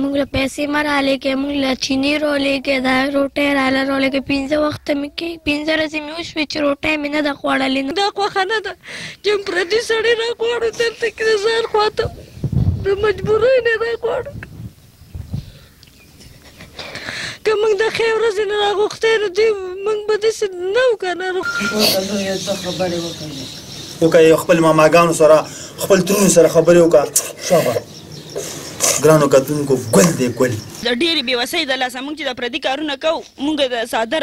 موږ له پیسې مه رالیږې موږ له چیني رالیږې دا روټۍ راله رالیږې پنځه وخته مې کېږي پنځه ورځې مې وشوې چې روټۍ مې نه ده خوړلې دا خوښه نه ده چې پردي سړي راغواړو دلته کې د ځان خواته د مجبورۍ نه راغواړو که موږ د ښې ورځې نه راغوښتی نو دوی موږ به داسې نه وو که نه وکړه خپل ماماګانو سره خپل ترونو سره خبرې وکړه شابه ګرانو کتونکو ګل دی ګل د ډېرې بېوسۍ د لاسه موږ چې دا پردي کارونه کوو موږ د څادر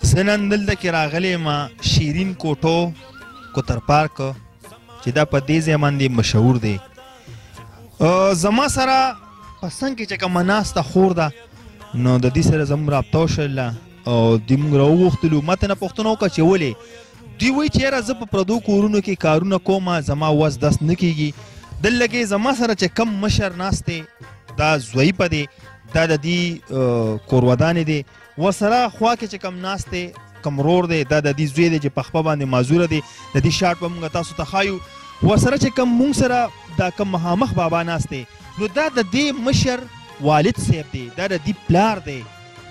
زه نن دلته کې راغلی یم شیرین کوټو کوتر پارک چې دا په دې ځای باندې مشهور دی زما سره په څنګ کې چې کومه ناسته خور ده نو د دې سره زموږ رابطه وشله او دوی موږ راوغوښتلو ما ترنه پوښتنه وکړه چې ولې دوی وایي چې یاره زه په پردو کورونو کې کارونه کوم زما وس دست نه کیږي دلته کې زما سره چې کم مشر ناست دی دا ضعیفه دی دا د دې کورودانې دی ورسره خوا کې چې کم ناست دی کم رور دی دا د دې زوی دی چې په خپه باندې معذوره دی د دې شارټ به موږ تاسو ته ښایو ورسره چې کم موږ سره دا کم مخامخ بابا ناست دی نو دا د دې مشر والد صاحب دی دا د دې پلار دی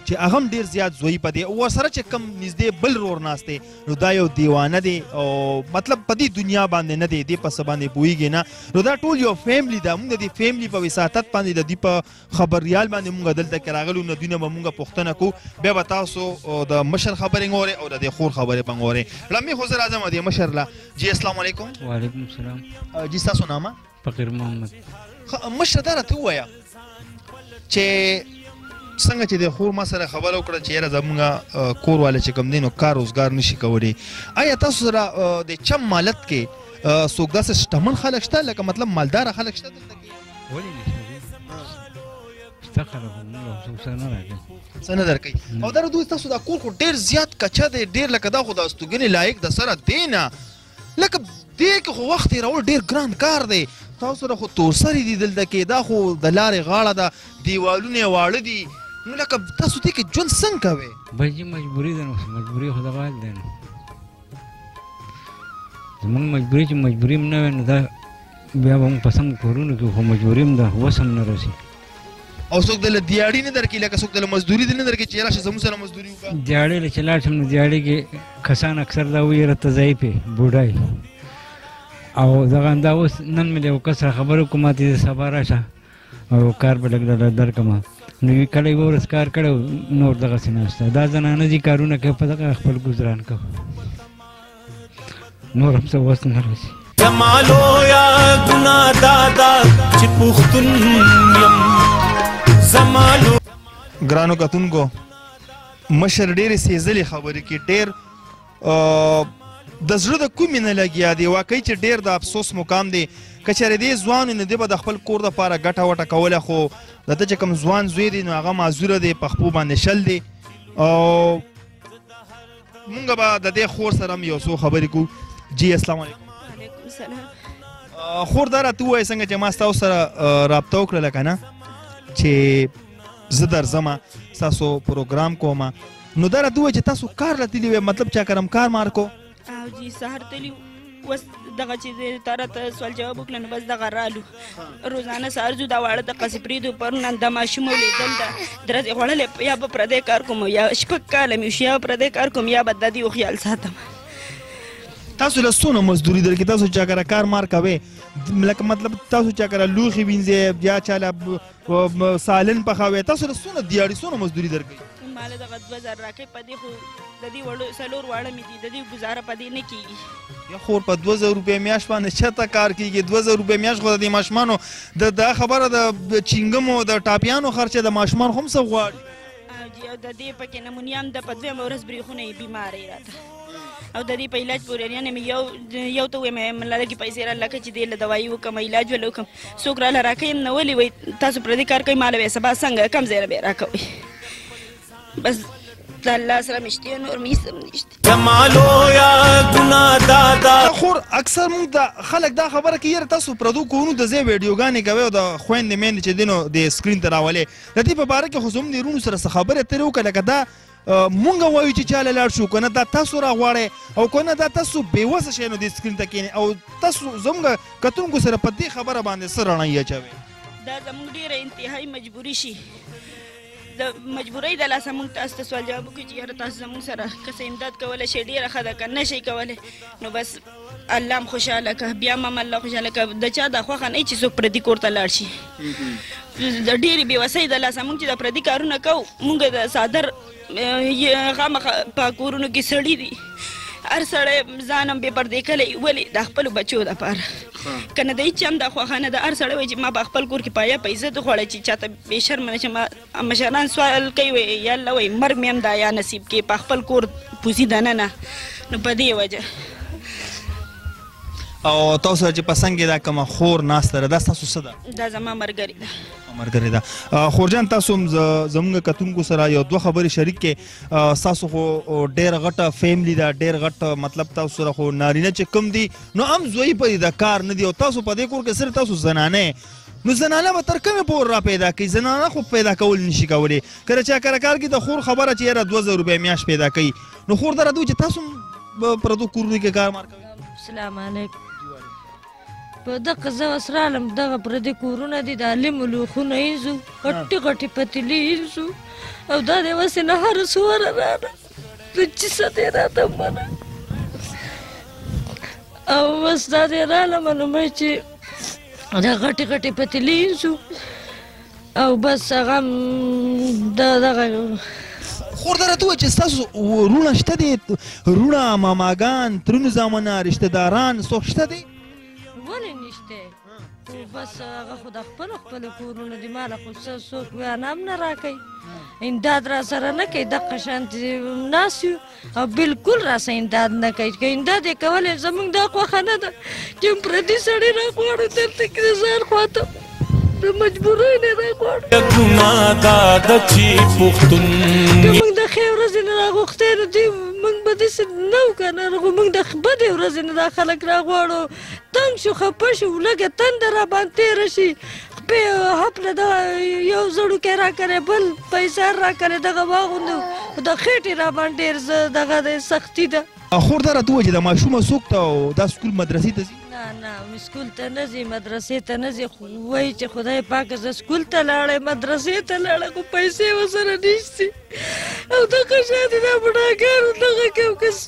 چې هغه هم ډیر زیات زوی په دی او سره چې کم نږدې بل رور ناست دی نو دا یو دیوانه دی او مطلب په دې دنیا باندې نه دی دی په څه باندې پوهیږي نه نو دا ټول یو فیملی ده موږ د دې فیملی په وساطت باندې د دې په خبریال باندې مونږ دلته کې راغلو نو دوی نه به مونږ پوښتنه کو بیا به تاسو د مشر خبرې غورې او د خور خبرې به غورې لمې خو زه راځم د مشر لا جی اسلام علیکم وعلیکم السلام جی تاسو نامه فقیر محمد مشر دا راته وایا چې څنګه چې د خور ما سره خبره وکړه چې یاره زمونږ کور والے چې کوم دینو کار روزګار نشي کولی آیا تاسو سره د چم مالت کې څوک داسې شتمن خلک شته لکه مطلب مالدار خلک شته ولې نه شي ستا خلک هم نور څوک سره نه راځي څه نه درکوي او دا دوی ستاسو دا کور خو ډېر زیات کچه دی ډېر لکه دا خو د استوګنې لایق د سره دی نه لکه دې کې خو وخت تېرول ډېر ګران کار دی تاسو سره خو تورسرې دي دلته کې دا خو د لارې غاړه ده دیوالونه یې واړه دي نو لکه تاسو دې کې ژوند څنګه کوئ بس جي مجبوري ده نو مجبوري خو دغه حال دی نو زمونږ مجبوري چې مجبوري هم نه وي نو دا بیا به موږ په سمو کورونو کې خو مجبوري هم ده اوس هم نه رسي او څوک دله دیاړي نه درکې لکه څوک دله مزدوري دې نه درکې چې راشه زموږ سره مزدوري وکړه دیاړې له چې لاړ شم نو دیاړې کې کسان اکثر دا وایي راته ځای پې بوډای او دغه همدا اوس نن مې له یو کس سره خبرې کوم ماته زه سبا راشه او کار به لګ لګ درکم نو وی کله یو ورځ کار کړو نور دغه سناسته دا زنانه دي کارونه کوي په دغه خپل گزاران کو نور هم څه وس نه راځي جمالو یا ګنا دادا چې پښتون یم زمالو ګرانو کتونکو مشر ډېرې سیزلې خبرې کې ډېر د زړه د کومې نه لګیا دی واقعي چې ډیر د افسوس مقام دی که چېرې دې ځوان نو دې به د خپل کور دپاره ګټه وټه کوله خو د ده چې کوم ځوان زوی دی نو هغه معذوره دی په خپو باندې شل دی او مونږ به د دې خور سره هم یو څو خبرې کوو جی اسلام علیکم وعلیکم سلام خور دا راته ووایه څنګه چې ما ستاسو سره رابطه وکړله که نه چې زه درځم ستاسو پروګرام کوم نو دا راته ووایه چې تاسو کار له تلي وای مطلب چا کرم کار مار کو او جی سهار تلي وس دغه چې تر ته سوال جواب وکړ نو بس دغه رالو روزانه سهار جو دا واړه د قصې پریدو پر نن د ماشوم لیدل دا درځي خوړلې یا په پردې کار کوم یا شپک کال مې شیا پردې کار کوم یا بد دی او خیال ساتم تاسو له څونه مزدوري درکې تاسو چا کار کار مار کوي لکه مطلب تاسو چا کار لوخي وینځي یا چاله په سالن پخاوی تاسو له څونه دیاړي څونه مزدوري درکوي مال دغه دوه زر راکوي په دې خو د دې وړو څلور واړه مې دي د دې ګزاره په دې نه کېږي یا خور په دوه زر روپۍ میاشت باندې چېرته کار کېږي دوه زر روپۍ میاشت خو د دې ماشومانو د دا خبره د چینګمو د ټاپیانو خرچه د ماشومان خو هم څه غواړي او جی او د دې پکې نمونیا هم د په دویمه ورځ بریښونه یې بیمارې راته او د دې په علاج پورې اړیا نه مې یو یو ته ویم ملګري پیسې را لکه چې دې له دوايي وکم علاج ول وکم څوک را لراکې نه ولي وي تاسو پر دې کار کوي مال به سبا څنګه کم زیره به راکوي بس الله سره مشته نور مې سم نشته جمالو یا ګنا دادا خور اکثر موږ د خلک دا خبره کوي یاره تاسو پردو کورونو د ځای ویډیوګانې کوئ او د خویندې میندې چې دي نو د سکرین ته راولې د دې په باره کې خو زموږ د وروڼو سره څه خبرې اترې وکړه لکه دا مونږ وایو چې چاله لاړ شو کنه دا تاسو را غواړئ او کنه دا تاسو بېوسه شئ نو دې سکرین ته کښېنئ او تاسو زموږ کتونکو سره په دې خبره باندې څه رڼا اچوئ دا زموږ ډېره انتهایي مجبوري شي د مجبورۍ د لاسه موږ تاسو ته سوال جواب وکړو چې یاره تاسو زموږ سره که څه امداد کولی شئ ډېره ښه ده که نه شئ کولی نو بس الله هم خوشاله که بیا هم الله خوشاله که د چا دا خوښه نه چې څوک پردي کور ته لاړ شي د ډېرې بېوسۍ د لاسه موږ چې د پردي کارونه کوو موږ د څادر خامخا په کورونو کې سړي دي هر سړی ځان هم بې پردې کلی ولې د خپلو بچو دپاره که نه د هېچا هم دا خوښه نه ده هر سړی وایي چې ما په خپل کور کې پایه په عزت وخوړه چې چاته بې شرمه نه شم مشران سوال کوي وایي یا الله وایي مرګ مې هم دا یا نصیب کې په خپل کور پوزي دننه نو په دې وجه او تاسو چې پسنګ دا کوم خور ناشته ده دا تاسو څه ده دا زما مرګري ده مرګري ده خورجان تاسو زموږ کتونکو سره یو دوه خبرې شریک کې تاسو خو ډېر غټه فیملی ده ډېر غټ مطلب تاسو سره خو نارینه چې کم دي نو هم زوی په دې د کار نه دی او تاسو په دې کور کې صرف تاسو زنانه نو زنانه به تر کومې پور را پیدا کوي زنانه خو پیدا کول نشي کولی که چا کره کار کې د خور خبره چې یاره دوه زره روپۍ میاشت پیدا کوي نو خور دره دوی چې تاسو هم پردو کورونو کې کار مار کوي السلام علیکم په دغه زه اوس رالم دغه پردي کورونه دي د عالمو لوښونه یې ځو غټې غټې پتیلې یې ځو او دا دی اوس یې نهاره سواره راغله ته چې څه دی راته منه او بس دا دی راله منمه چې دا غټې غټې پتیلې یوسو او بس هغه دا دغه خور دا راته ووایه چې ستاسو وروڼه شته دی وروڼه ماماګان ترونو زامنه رشته داران څوک شته دی خو بس هغه خو د خپلو خپلو کورونو دي ماله خو څه څوک ویانه هم نه راکوي امداد را سره نه کوي دقه شانتې ناست یو او بلکل را سره امداد نه کوي که امداد یې کولی زموږ دا خوښه نه ده چې پردي سړي را غواړو دلته کې د ځان خواته د مجبورۍ نه را غواړو ګناه دا ده چې پښتون که موږ د ښې ورځې نه راغوښتی نو دوی موږ به داسې نه وو که نه موږ د بدې ورځې نه دا خلک را غواړو تنګ شو خپه شو لږه تنده را باندې تېره شي خپې خپله دغه یو زړوکی راکړی بل پیسار راکړی دغه واغوندو خو د خېټې را باندې ډېر زه دغه دی سختي ده خور دا راته ووایه چې دا ماشومه څوک ته او دا سکول مدرسې ته ځي نه نه سکول ته نه ځي مدرسې ته نه ځي خو وایي چې خدای پاک زه سکول ته لاړی مدرسې ته لاړی خو پیسې ورسره نشتي او دغه شان دي دا بوډاګانو دغه کوم کس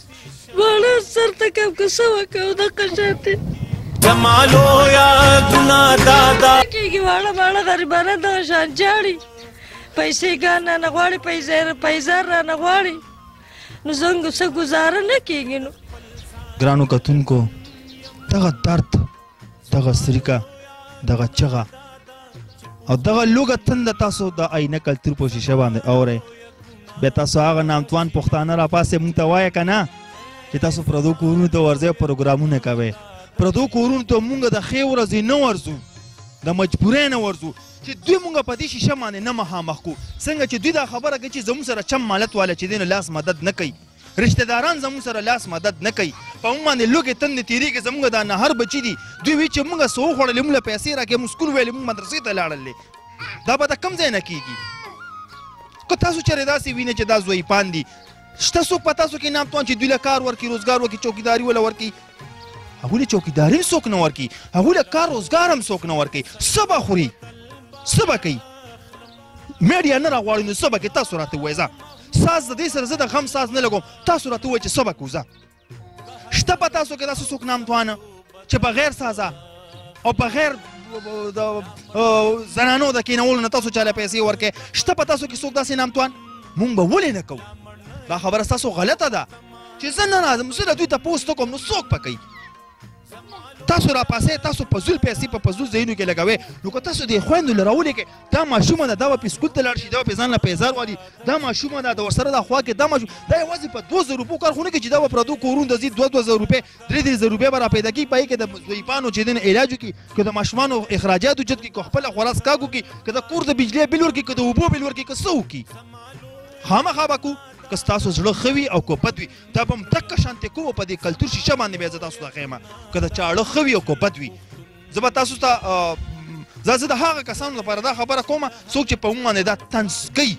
واړه سر ته کم که څه وکړو د قشاتې جمالو یا دنا دادا کېږي واړه واړه غریبانه د شان جاړي پیسې ګان نه غواړي پیسې پیسې را نه غواړي نو څنګه څه گزاره نه کېږي نو ګرانو کتونکو دغه درد دغه سریکه دغه چغه او دغه لوګه تند تاسو د آینه کلتور په شیشه باندې اورئ بیا تاسو هغه نامتوان پښتانه راپاسې مونږ ته وایه که نه چې تاسو پردو کورونو ته ورځئ پروګرامونه کوئ پردو کورونو ته مونږ د ښې ورځې نه ورځو د مجبورۍ نه ورځو چې دوی مونږ په دې شیشه باندې نه مخامخ کړو څنګه چې دوی دا خبره کوي چې زموږ سره چم مالت والا چې دی نو لاس مدد نه کوي رشته داران زموږ سره لاس مدد نه کوي په موږ باندې لوږې تندې تېرېږي زموږ دا نهر بچي دي دوی وایي چې موږ څه وخوړلې موږ له پیسې راکړې موږ سکول ویلې موږ مدرسې ته لاړلې دا به د کوم ځای نه کېږي که تاسو چېرې داسې وینئ چې دا ضعیفان دي شته څوک په تاسو کې نامتوان چې دوی له کار ورکړي روزګار ورکړي چوکیداري وله ورکړي هغوی له چوکیداري هم څوک نه ورکړي هغوی له کار روزګار هم څوک نه ورکړي څه به خوري څه به کوي میډیا نه راغواړي نو سبا کې تاسو راته وایزه ساز د دې سره زه د غم ساز نه لګوم تاسو راته وایي چې سبا کوزه شته په تاسو کې داسې څوک نامتوانه چې بغیر سازه او بغیر د زنانو د کینولو نه تاسو چاله پیسې ورکې شته په تاسو کې څوک داسې نامتوان مونږ به ولې نه کوو دا خبره ستاسو غلطه ده چې زه نه راځم زه له دوی تپوس نه کوم نو څوک پکوي تاسو را پاسې تاسو په زول پیسې په پزول ځایونو کې لګوي نو که تاسو د خویندو له راولې کې دا ماشومه ده دا به پې سکول ته لاړ شي دا به پې ځان له پیزار والي دا ماشومه ده د ورسره د خوا کې دا ماشوم دا یوازې په دوه زره روپو کار خو نه کوي چې دا به پردو کورونو ته ځي دوه دوه زره روپۍ درې درې زره روپۍ به را پیدا کېږي په هغې کې د ضعیفانو چې دین علاج وکړي که د ماشومانو اخراجات وجود کړي که خپله خوراک څښاک وکړي که د کور د بجلۍ بل ورکړي که د اوبو بل ورکړي که څه وکړي خامخا به کوو که ستاسو زړه ښه وي او که بد وي دا به هم دقه شانتې کوو په دې کلتور شیشه باندې بیا زه تاسو ته ښیم که د چا اړه ښه وي او که بد وي زه به تاسو ته زه زه د هغه کسانو لپاره دا خبره کوم څوک چې په موږ باندې دا طنز کوي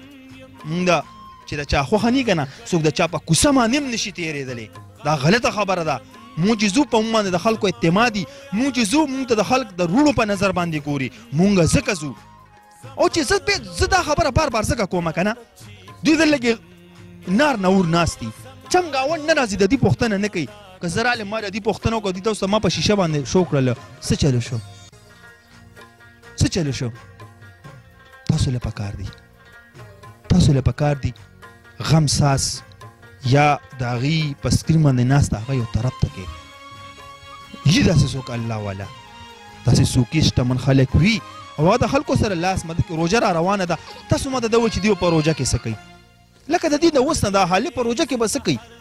موږ دا چې د چا خوښه نه کنه څوک د چا په کوڅه باندې هم نشي تېرېدلی دا غلطه خبره ده موږ چې ځو په موږ باندې د خلکو اعتماد دي موږ چې ځو موږ ته د خلک د روڼو په نظر باندې ګوري موږ ځکه ځو او چې زه به زه دا خبره بار بار ځکه کوم که نه دوی دلته کې نار نور ناست دي چم ګاونډ نه راځي د دې پوښتنه نه کوي که زه رالم ما د دې پوښتنه وکړه دوی ته اوس ما په شیشه باندې شو کړله څه چلو شو څه چلو شو تاسو له پکار دي تاسو له پکار دي غم ساز یا د هغې په سکرین باندې ناست هغه یو طرف ته کې یي داسې څوک الله والا داسې څوکي شتمن خلک وي او هغه د خلکو سره لاس مد کې روژه را روانه ده تاسو ماته دا وایي چې دوی په روژه کې څه کوي لکه د دې د اوس نه دا حالې په روژه کې به څه کوي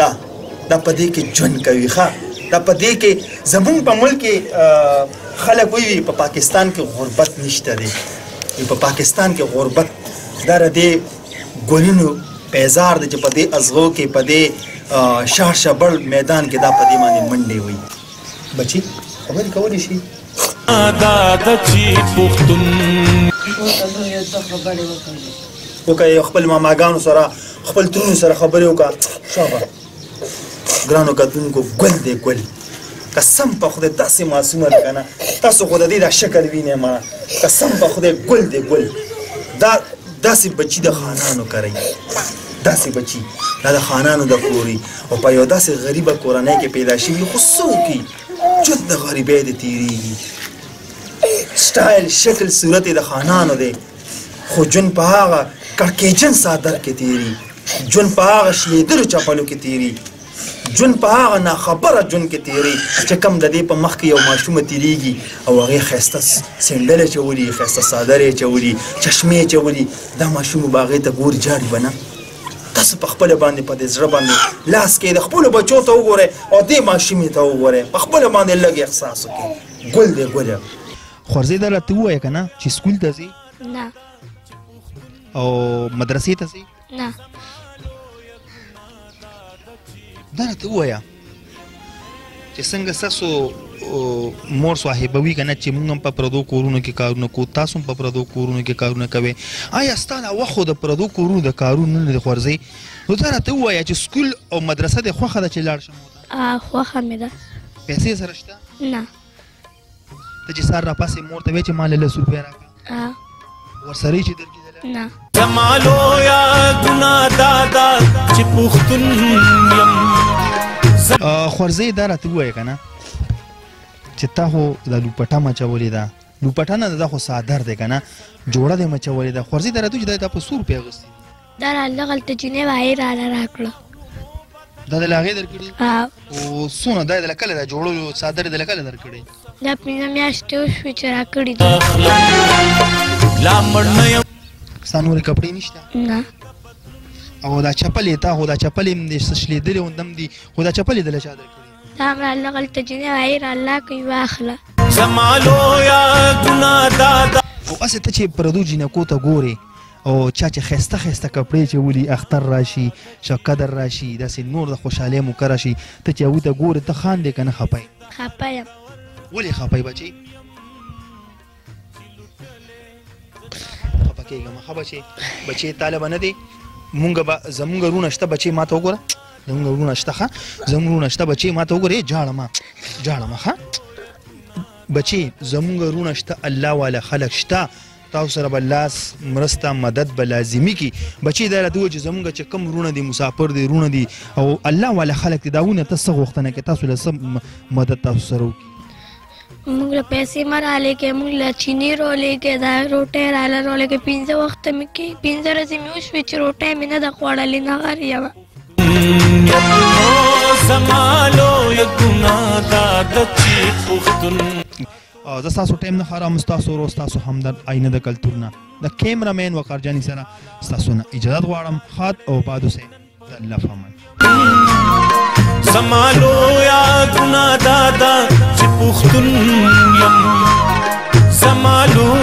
دا دا په دې کې ژوند کوي ښا دا په دې کې زمونږ په ملک کې خلک وي په پاکستان کې غربت نشته دی په پاکستان کې غربت در دې ګلونو پیزار د چې په دې ازغو کې په دې شاه شبل میدان کې دا په دې باندې منډې وي بچی خبرې کولی شي دا د چی پختون وکړه خپل ماماګانو سره خپل ترونو سره خبرې وکړه شابه ګرانو کتونکو ګل دی ګل قسم په خدای داسې معصومه ده کنه تاسو خو د دې دا شکل وینئ ما قسم په خدای ګل دی ګل دا داسې بچی د خانانو کري داسې بچی دا د خانانو د پوري او په یو داسې غریبه کورنۍ کې پیدا شوي خو څه وکړي ژوند د غریبۍ دی تېرېږي سټایل شکل صورت یې د خانانو دی خو ژوند په هغه کړکېچن څادر کې تېري ژوند په هغه شلېدلو چپلو کې تېري ژوند په هغه ناخبره ژوند کې تېري چې کم د دې په مخ کې یو ماشوم تېرېږي او هغې ښایسته سینډل اچولي ښایسته څادر یې اچولي چشمې اچولي دا ماشوم به هغې ته ګوري جاړي به نه تاسو په خپل باندې په دې زړه باندې لاس کې د خپل بچو ته وګوره او دې ماشومې ته وګوره په خپل باندې لږ احساس وکړي ګل دې ګل خورځې دا راته وایې که نه چې سکول ته ځې نه او مدرسې ته ځې نه دا راته ووایه چې څنګه ستاسو مور صاحب وی کنه چې موږ هم په پردو کورونو کې کارونه کو تاسو هم په پردو کورونو کې کارونه کوي آیا ستاسو وخت د پردو کورونو د کارونو نه خورځي نو دا راته وایا چې سکول او مدرسه د خوخه ده چې لاړ شم خوخه مې ده پیسې سره شته نه ته چې سار را پاسې مور ته وې چې مال له روپیا راکړه ها ورسره چې درکې نه جمالو یا ګنا دادا چې پښتون يم خورزه دا راته وای کنه چې تا هو د لوپټه مچولې ده لوپټه نه ده خو صادر ده کنه جوړه ده مچولې ده خورزه دا راته چې دا په سور پیغستی دا الله غلطه جنې وای را را راکړو دا د لاغې درکړي ها او سونه دا د لکل دا جوړو صادر د لکل درکړي دا پینځه میاشتې وشوې چې راکړي دي سانوري کپړې نشته نه او دا چپلې تا هو دا چپلې هم دې سشلې دلې وندم دي خو دا چپلې دلې چا درکړي دا امر الله غلطه جنې وای را الله کوي واخله زمالو یا ګنا دا او اسه ته چې پردو جنکو ته ګوري او چا چې خسته خسته کپړې چولي اختر راشي شو قدر راشي داسې نور د خوشحالۍ موقع راشي ته چې هغوی ته ګورې ته خاندې که نه خپه یې خپه یم ولې خپه یې بچې خپه کېږه مه ښه بچې بچې تاله به نه دی مونږ به زمونږ رونه شته بچې ما ته وګوره زمونږ رونه شته ښه زمونږ رونه شته بچې ما ته وګوره جاړه ما جاړه ما ښه بچې زمونږ رونه شته الله والا خلک شته تاسو سره به لاس مرسته مدد به لازمی کی بچی دا راته چې زمونږ چې کم رونه دي مسافر دي رونه دي او الله والا خلک دا ونه تاسو غوښتنه کې تاسو له مدد تاسو سره وکړي موږ له پیسې مه رالی کې موږ له چینی رولی کې دا روټۍ راله رولی کې پنځه وخته مې کې پنځه ورځې مې وشوې چې روټۍ مې نه ده خوړلې نه غر یوه زما لویه ګناه دا ده چې پښتون زه تاسو ټیم نه خرام تاسو ورو تاسو همدرد آینه د کلتور نه د کیمرا مین وقار جانی سره تاسو نه اجازه غواړم خاد او باد اوسه د الله فهمن زمالو یا ګنا دادا چې پښتون یم زمالو